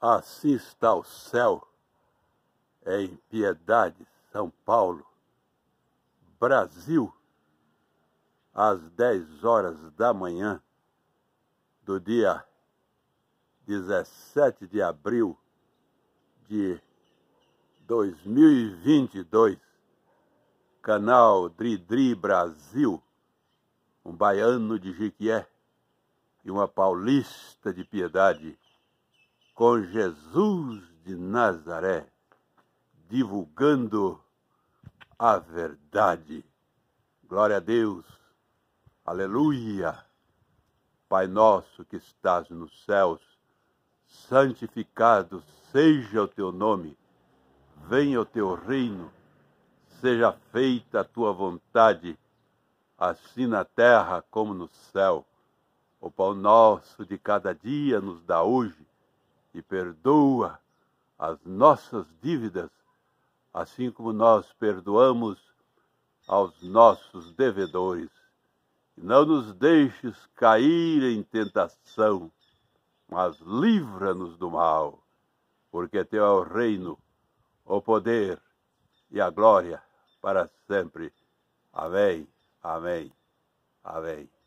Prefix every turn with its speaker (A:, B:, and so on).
A: Assim está o céu, em Piedade, São Paulo, Brasil, às 10 horas da manhã do dia 17 de abril de 2022, canal Dridri Brasil, um baiano de Jiquié e uma paulista de piedade com Jesus de Nazaré, divulgando a verdade. Glória a Deus, aleluia. Pai nosso que estás nos céus, santificado seja o teu nome, venha o teu reino, seja feita a tua vontade, assim na terra como no céu. O pão nosso de cada dia nos dá hoje e perdoa as nossas dívidas, assim como nós perdoamos aos nossos devedores. Não nos deixes cair em tentação, mas livra-nos do mal, porque teu é o reino, o poder e a glória para sempre. Amém, amém, amém.